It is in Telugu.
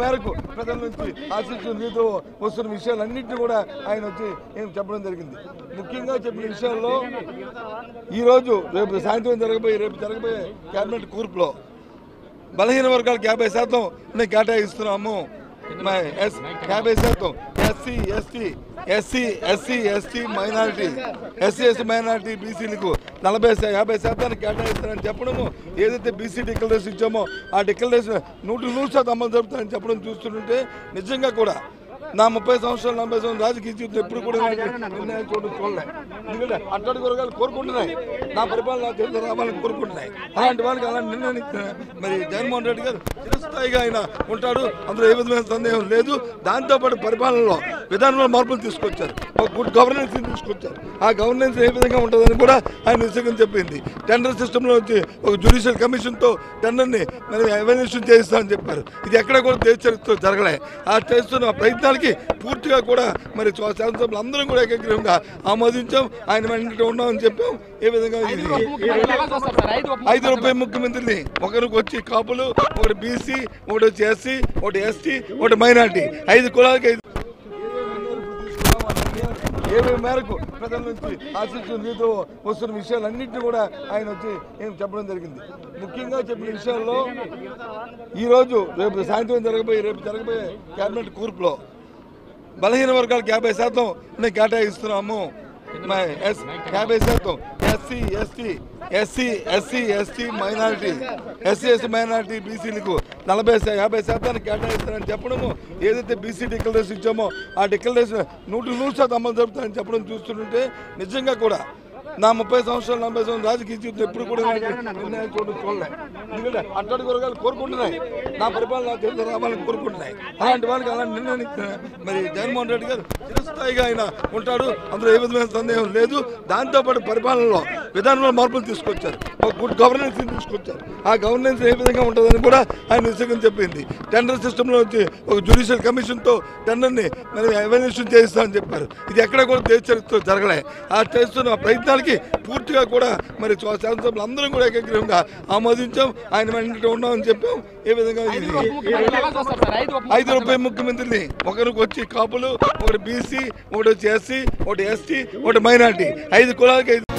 మేరకు ప్రజల నుంచి ఆశించిన రీతిలో వస్తున్న విషయాలన్నింటినీ కూడా ఆయన వచ్చి ఏం చెప్పడం జరిగింది. ముఖ్యంగా చెప్పిన విషయాల్లో ఈరోజు రేపు సాయంత్రం జరగబోయే రేపు జరగబోయే క్యాబినెట్ కూర్పులో బలహీన వర్గాలకు యాభై శాతం మేము కేటాయిస్తున్నాము. ఎస్ యాభై శాతం. SC ST SC SC ST minority SC ST minority బీసీలకు నలభై యాభై శాతాన్ని కేటాయిస్తారని చెప్పడము ఏదైతే బీసీ డిక్లరేషన్ ఇచ్చామో ఆ డిక్లరేషన్ నూటి నూరు శాతం అమలు జరుపుతారని చెప్పడం చూస్తుంటే నిజంగా కూడా నా ముప్పై సంవత్సరాలు నలభై సంవత్సరాలు రాజకీయ జీవితం ఎప్పుడు కూడా చూడడం చూడలే. ఎందుకంటే అట్టడి వర్గాలు కోరుకుంటున్నాయి. నా పరిపాలన చేతిలో రావాలని కోరుకుంటున్నాయి. అలాంటి వాళ్ళకి అలాంటి నిర్ణయం మరి జగన్మోహన్ రెడ్డి గారు చిరస్థాయిగా ఆయన ఉంటాడు. అందులో ఏ విధమైన సందేహం లేదు. దాంతోపాటు పరిపాలనలో విధానంలో మార్పులు తీసుకొచ్చారు. ఒక గుడ్ గవర్నెన్స్ తీసుకొచ్చారు. ఆ గవర్నెన్స్ ఏ విధంగా ఉంటుందని కూడా ఆయన నిశ్చయం చెప్పింది. టెండర్ సిస్టంలో వచ్చి ఒక జ్యుడిషియల్ కమిషన్తో టెండర్ని మరి ఎవాల్యుయేషన్ చేయిస్తామని చెప్పారు. ఇది ఎక్కడ కూడా దేశ చరిత్రలో జరగలే. ఆ చేస్తున్న ప్రయత్నాలకి పూర్తిగా కూడా మరి శాసనసభ్యులు అందరం కూడా ఏకగ్రీవంగా ఆమోదించాం. ఆయన వెంట ఉన్నామని చెప్పాం. ఏ విధంగా ఇది? ఐదు రూపాయల ముఖ్యమంత్రిని. ఒకరికి వచ్చి కాపులు ఒకటి బీసీ ఒకటి వచ్చి ఎస్సీ ఒకటి ఎస్టీ ఒకటి మైనార్టీ. ఐదు కులాలకి ఐదు ఏమేమి మేరకు ప్రజల నుంచి ఆశించిన రీతిలో వస్తున్న విషయాలన్నింటినీ కూడా ఆయన వచ్చి ఏం చెప్పడం జరిగింది. ముఖ్యంగా చెప్పిన విషయాల్లో ఈరోజు రేపు సాయంత్రం జరగబోయే రేపు జరగబోయే క్యాబినెట్ కూర్పులో బలహీన వర్గాలకు యాభై శాతం మేము కేటాయిస్తున్నాము. మా ఎస్ యాభై శాతం. SC ST SC SC ST minority. SC ST minority బీసీలకు నలభై యాభై శాతాన్ని కేటాయిస్తారని చెప్పడము ఏదైతే బీసీ డిక్లరేషన్ ఇచ్చామో ఆ డిక్లరేషన్ నూటి నూరు శాతం అమలు జరుపుతారని చెప్పడం చూస్తుంటే నిజంగా కూడా నా ముప్పై సంవత్సరాలు నలభై సంవత్సరాలు రాజకీయ జీవితం ఎప్పుడు కూడా ఇలాంటి నిర్ణయాలు చూడడం చూడలే. ఎందుకంటే అట్టడి వర్గాలు కోరుకుంటున్నాయి. నా పరిపాలన చేతిలో రావాలని కోరుకుంటున్నాయి. అలాంటి వాళ్ళకి అలాంటి నిర్ణయం ఇచ్చిన మరి జగన్మోహన్ రెడ్డి గారు చిరస్థాయిగా ఆయన ఉంటాడు. అందులో ఏ విధమైన సందేహం లేదు. దాంతోపాటు పరిపాలనలో విధానంలో మార్పులు తీసుకొచ్చారు. ఒక గుడ్ గవర్నెన్స్ తీసుకొచ్చారు. ఆ గవర్నెన్స్ ఏ విధంగా ఉంటుందని కూడా ఆయన నిశ్చయం చెప్పింది. టెండర్ సిస్టంలో వచ్చి ఒక జ్యుడిషియల్ కమిషన్తో టెండర్ని మరి ఎవాల్యుయేషన్ చేయిస్తామని చెప్పారు. ఇది ఎక్కడ కూడా దేశ చరిత్రలో జరగలే. ఆ చేస్తున్న ప్రయత్నాలకి పూర్తిగా కూడా మరి శాసనసభ్యులు అందరం కూడా ఏకగ్రీవంగా ఆమోదించాం. ఆయన వెంట ఉన్నామని చెప్పాం. ఏ విధంగా ఐదు రూపాయల ముఖ్యమంత్రిని. ఒకరికి వచ్చి కాపులు ఒకటి బీసీ ఒకటి వచ్చి ఎస్సీ ఒకటి ఎస్టీ ఒకటి మైనార్టీ. ఐదు కులాలకి ఐదు